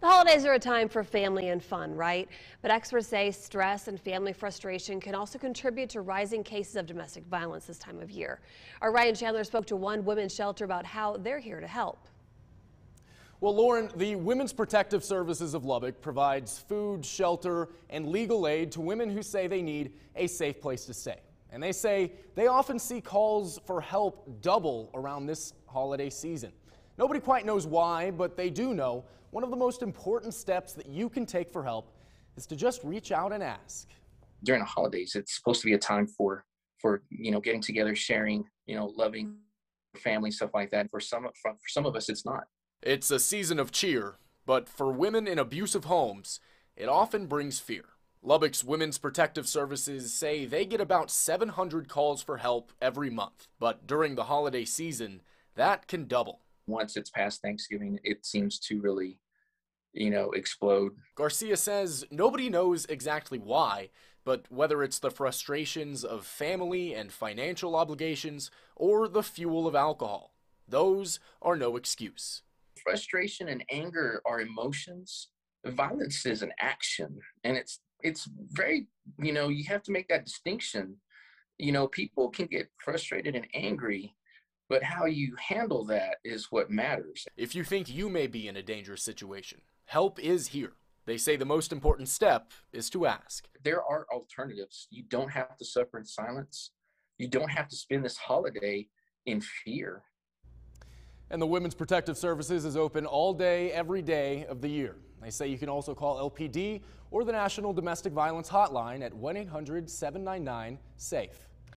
The holidays are a time for family and fun, right? But experts say stress and family frustration can also contribute to rising cases of domestic violence this time of year. Our Ryan Chandler spoke to one women's shelter about how they're here to help. Well, Lauren, the Women's Protective Services of Lubbock provides food, shelter, and legal aid to women who say they need a safe place to stay. And they say they often see calls for help double around this holiday season. Nobody quite knows why, but they do know one of the most important steps that you can take for help is to just reach out and ask. During the holidays, it's supposed to be a time for for you know getting together, sharing, you know, loving family stuff like that. For some for some of us, it's not. It's a season of cheer, but for women in abusive homes, it often brings fear. Lubbock's Women's Protective Services say they get about 700 calls for help every month, but during the holiday season, that can double. Once it's past Thanksgiving, it seems to really, you know, explode. Garcia says nobody knows exactly why, but whether it's the frustrations of family and financial obligations or the fuel of alcohol, those are no excuse. Frustration and anger are emotions. Violence is an action, and it's it's very you know you have to make that distinction you know people can get frustrated and angry but how you handle that is what matters. If you think you may be in a dangerous situation help is here. They say the most important step is to ask. There are alternatives. You don't have to suffer in silence. You don't have to spend this holiday in fear. And the Women's Protective Services is open all day, every day of the year. They say you can also call LPD or the National Domestic Violence Hotline at 1 800 799 SAFE.